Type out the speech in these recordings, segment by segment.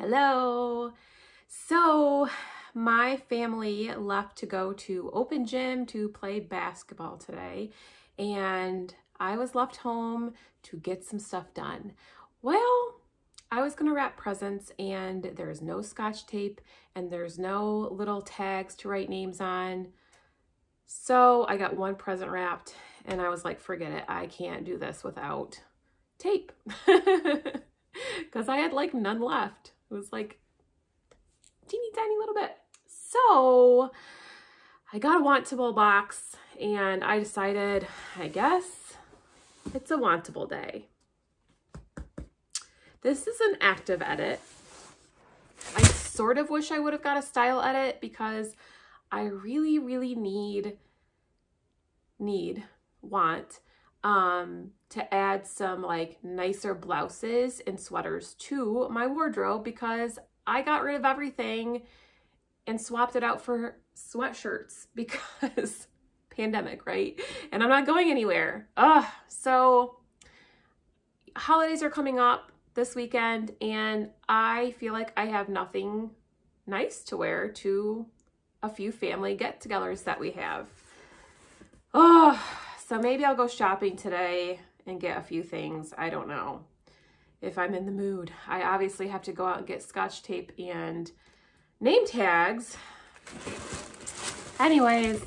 Hello. So my family left to go to open gym to play basketball today and I was left home to get some stuff done. Well, I was gonna wrap presents and there's no scotch tape and there's no little tags to write names on. So I got one present wrapped and I was like, forget it. I can't do this without tape. Because I had like none left. It was like teeny tiny little bit. So I got a wantable box and I decided, I guess it's a wantable day. This is an active edit. I sort of wish I would have got a style edit because I really, really need, need, want um, to add some like nicer blouses and sweaters to my wardrobe because I got rid of everything and swapped it out for sweatshirts because pandemic, right? And I'm not going anywhere. Ugh. So holidays are coming up this weekend and I feel like I have nothing nice to wear to a few family get-togethers that we have. Oh, so maybe I'll go shopping today and get a few things. I don't know if I'm in the mood. I obviously have to go out and get scotch tape and name tags. Anyways,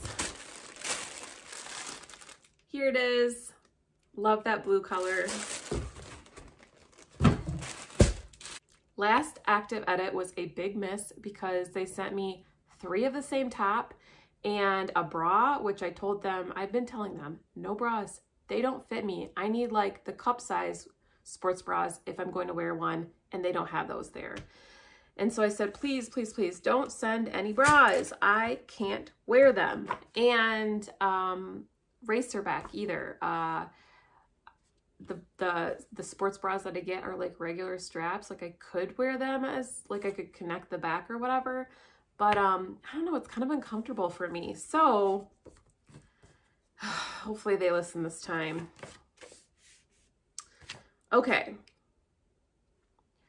here it is. Love that blue color. Last active edit was a big miss because they sent me three of the same top and a bra, which I told them, I've been telling them, no bras. They don't fit me. I need like the cup size sports bras if I'm going to wear one, and they don't have those there. And so I said, please, please, please don't send any bras. I can't wear them. And um, racerback either. Uh, the the the sports bras that I get are like regular straps. Like I could wear them as like I could connect the back or whatever. But um I don't know, it's kind of uncomfortable for me. So hopefully they listen this time. Okay.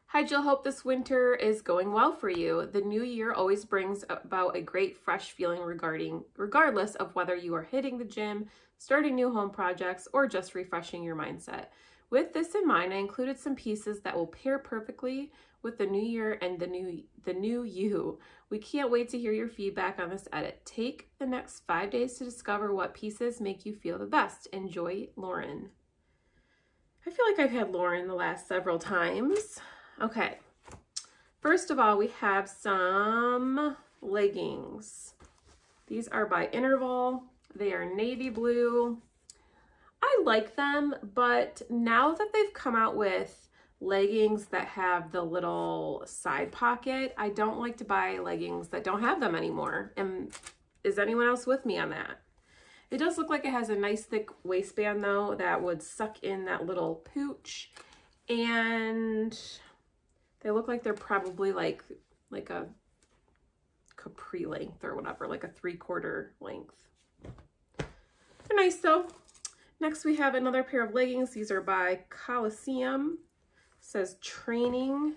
Hi Jill, hope this winter is going well for you. The new year always brings about a great fresh feeling regarding regardless of whether you are hitting the gym, starting new home projects, or just refreshing your mindset. With this in mind, I included some pieces that will pair perfectly with the new year and the new the new you. We can't wait to hear your feedback on this edit. Take the next five days to discover what pieces make you feel the best. Enjoy, Lauren. I feel like I've had Lauren the last several times. Okay. First of all, we have some leggings. These are by Interval. They are navy blue. Like them, but now that they've come out with leggings that have the little side pocket, I don't like to buy leggings that don't have them anymore. And is anyone else with me on that? It does look like it has a nice thick waistband though that would suck in that little pooch. And they look like they're probably like, like a capri length or whatever, like a three quarter length. They're nice though. Next we have another pair of leggings. These are by Colosseum. It says training.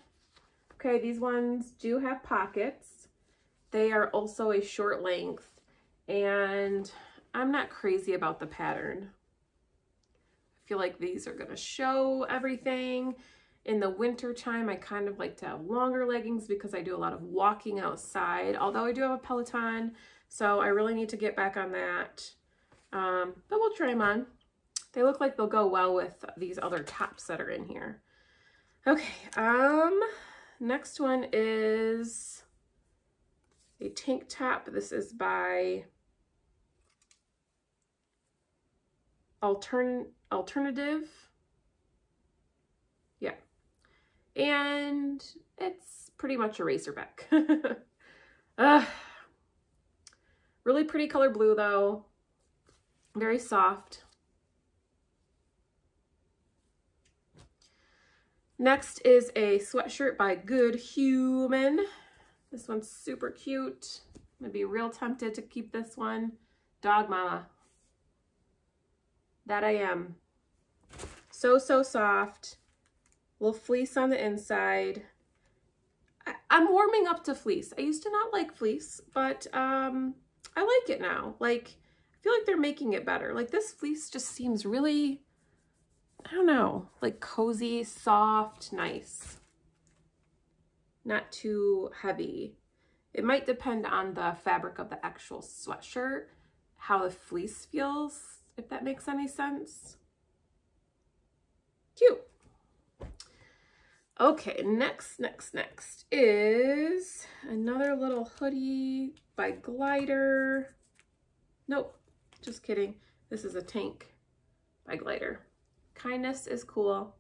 Okay, these ones do have pockets. They are also a short length and I'm not crazy about the pattern. I feel like these are gonna show everything. In the winter time, I kind of like to have longer leggings because I do a lot of walking outside, although I do have a Peloton, so I really need to get back on that. Um, but we'll try them on. They look like they'll go well with these other tops that are in here. Okay, um, next one is a tank top. This is by altern alternative. Yeah. And it's pretty much a racerback. uh, really pretty color blue though. Very soft. Next is a sweatshirt by Good Human. This one's super cute. I'm gonna be real tempted to keep this one. Dog Mama. That I am. So, so soft. Little fleece on the inside. I'm warming up to fleece. I used to not like fleece, but um, I like it now. Like, I feel like they're making it better. Like this fleece just seems really, I don't know, like cozy, soft, nice. Not too heavy. It might depend on the fabric of the actual sweatshirt, how the fleece feels, if that makes any sense. Cute. Okay, next, next, next is another little hoodie by Glyder. Nope, just kidding. This is a tank by Glyder. Kindness is cool.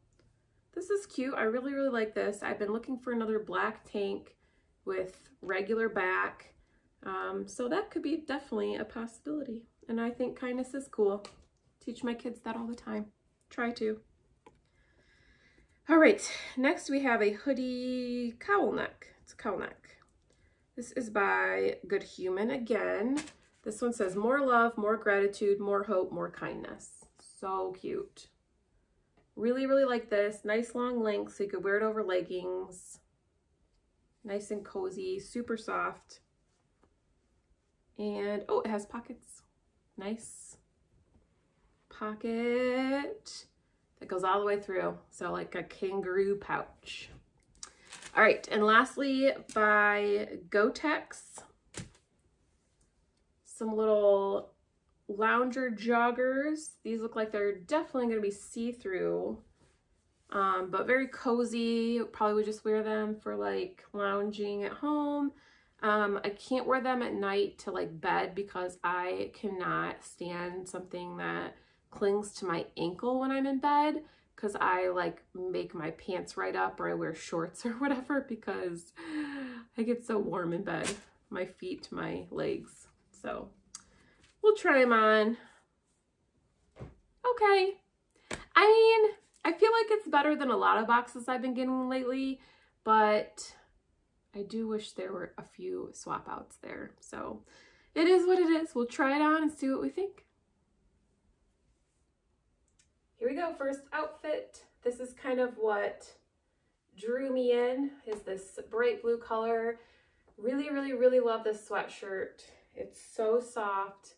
This is cute. I really, really like this. I've been looking for another black tank with regular back. Um, so that could be definitely a possibility. And I think kindness is cool. Teach my kids that all the time. Try to. All right, next we have a hoodie cowl neck. It's a cowl neck. This is by Good Human again. This one says more love, more gratitude, more hope, more kindness. So cute. Really, really like this. Nice long length so you could wear it over leggings. Nice and cozy, super soft. And, oh, it has pockets. Nice pocket that goes all the way through. So like a kangaroo pouch. All right, and lastly by Gotex, some little lounger joggers. These look like they're definitely gonna be see-through, um, but very cozy. Probably would just wear them for like lounging at home. Um, I can't wear them at night to like bed because I cannot stand something that clings to my ankle when I'm in bed because I like make my pants right up or I wear shorts or whatever because I get so warm in bed, my feet my legs. So we'll try them on. Okay. I mean, I feel like it's better than a lot of boxes I've been getting lately, but I do wish there were a few swap outs there. So it is what it is. We'll try it on and see what we think. Here we go, first outfit. This is kind of what drew me in, is this bright blue color. Really, really, really love this sweatshirt. It's so soft,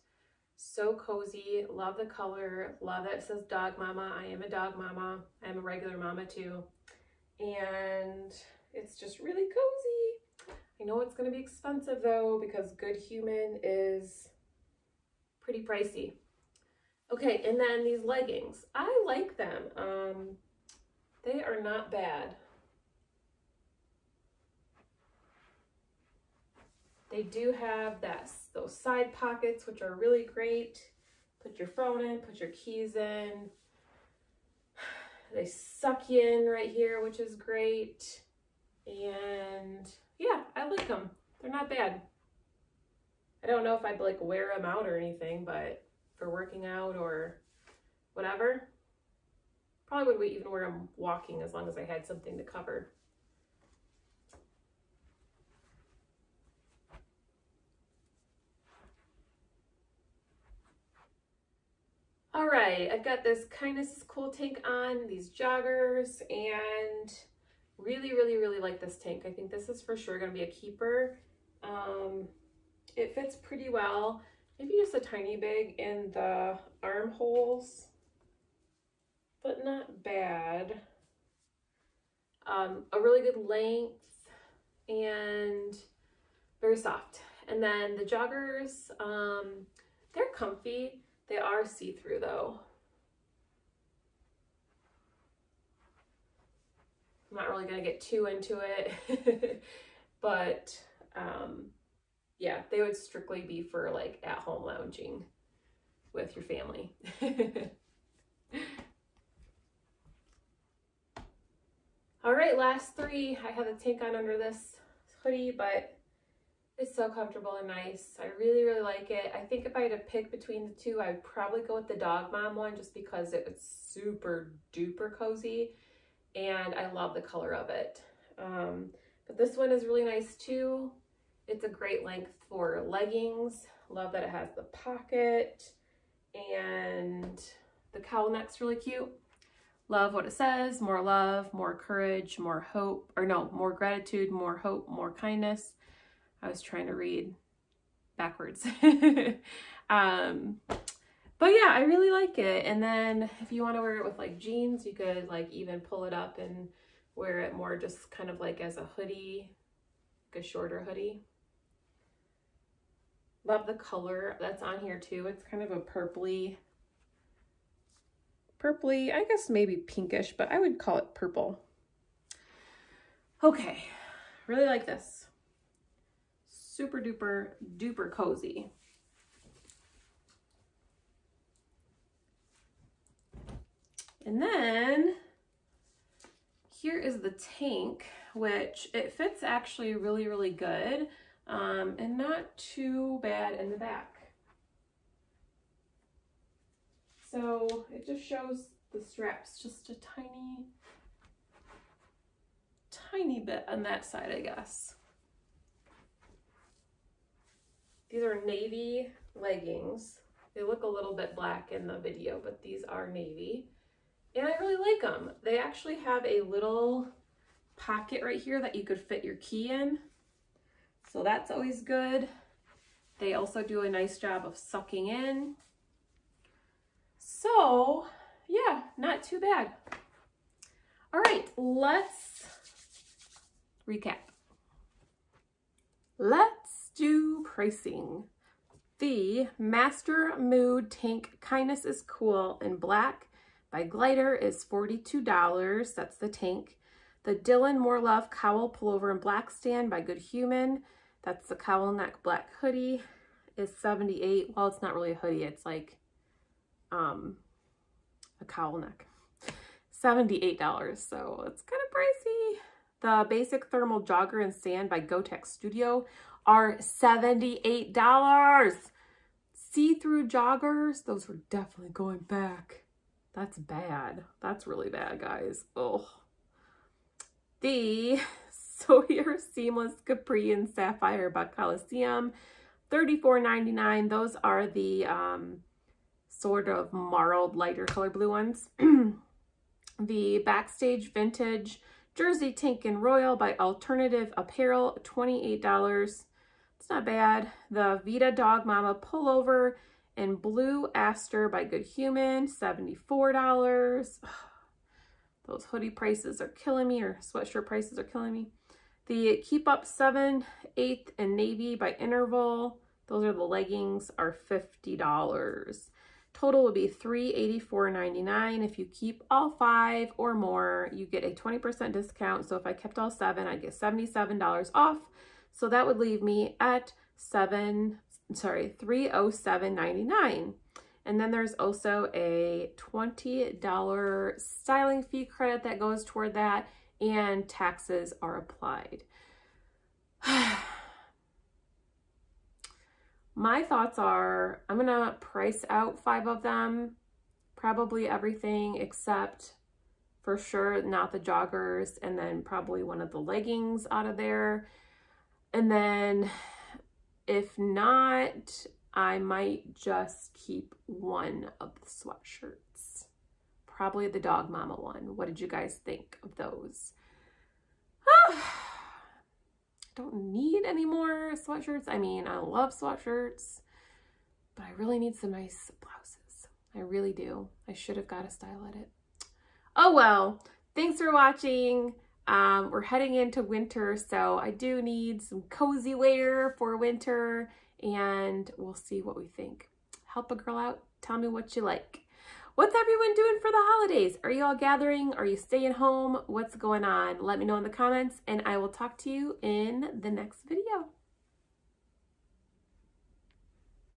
so cozy. Love the color. Love that it says dog mama. I am a dog mama. I am a regular mama too. And it's just really cozy. I know it's going to be expensive though because Good Human is pretty pricey. Okay, and then these leggings. I like them. Um, they are not bad. They do have that, those side pockets, which are really great. Put your phone in, put your keys in. They suck you in right here, which is great. And yeah, I like them. They're not bad. I don't know if I'd like wear them out or anything, but for working out or whatever. Probably would even wear them walking as long as I had something to cover. All right, I've got this Kindness is Cool tank on, these joggers, and really, really, really like this tank. I think this is for sure to be a keeper. Um, it fits pretty well maybe just a tiny big in the armholes, but not bad. Um, a really good length and very soft. And then the joggers, um, they're comfy. They are see-through though. I'm not really gonna get too into it, but um, yeah, they would strictly be for like at home lounging with your family. All right, last three. I have a tank on under this hoodie, but it's so comfortable and nice. I really, really like it. I think if I had to pick between the two, I'd probably go with the Dog Mom one just because it was super duper cozy and I love the color of it. Um, but this one is really nice too. It's a great length for leggings. Love that it has the pocket and the cowl neck's really cute. Love what it says, more love, more courage, more hope, or no, more gratitude, more hope, more kindness. I was trying to read backwards. um, but yeah, I really like it. And then if you want to wear it with like jeans, you could like even pull it up and wear it more just kind of like as a hoodie, like a shorter hoodie. Love the color that's on here too. It's kind of a purpley purpley, I guess maybe pinkish, but I would call it purple. Okay, really like this. Super duper duper cozy. And then here is the tank, which it fits actually really, really good um, and not too bad in the back. So it just shows the straps just a tiny, tiny bit on that side, I guess. These are navy leggings. They look a little bit black in the video, but these are navy. And I really like them. They actually have a little pocket right here that you could fit your key in. So that's always good. They also do a nice job of sucking in. So yeah, not too bad. All right, let's recap. Let's do pricing. The Master Mood Tank Kindness is Cool in black by Glyder is $42. That's the tank. The Dylan More Love Cowl Pullover in Black Stand by Good Human. That's the cowl neck black hoodie is 78. Well, it's not really a hoodie. It's like um, a cowl neck. $78, so it's kind of pricey. The basic thermal jogger in sand by Gotex Studio are $78. See-through joggers, those are definitely going back. That's bad. That's really bad, guys. Oh. The Sawyer Seamless Capri and Sapphire by Colosseum, $34.99. Those are the um, sort of marled lighter color blue ones. the Backstage Vintage Jersey Tank and Royal by Alternative Apparel, $28. It's not bad. The Vita Dog Mama Pullover in Blue Aster by Good Human, $74. Those hoodie prices are killing me, or sweatshirt prices are killing me. The Keep Up 7, 8th, and Navy by Interval, those are the leggings, are $50. Total would be $384.99. If you keep all five or more, you get a 20% discount. So if I kept all seven, I'd get $77 off. So that would leave me at seven, sorry, $307.99. And then there's also a $20 styling fee credit that goes toward that and taxes are applied. My thoughts are I'm going to price out five of them, probably everything except for sure not the joggers and then probably one of the leggings out of there. And then if not, I might just keep one of the sweatshirts. Probably the Dog Mama one. What did you guys think of those? I don't need any more sweatshirts. I mean, I love sweatshirts, but I really need some nice blouses. I really do. I should have got a style edit. Oh well, thanks for watching. Um, we're heading into winter, so I do need some cozy wear for winter, and we'll see what we think. Help a girl out. Tell me what you like. What's everyone doing for the holidays? Are you all gathering? Are you staying home? What's going on? Let me know in the comments and I will talk to you in the next video.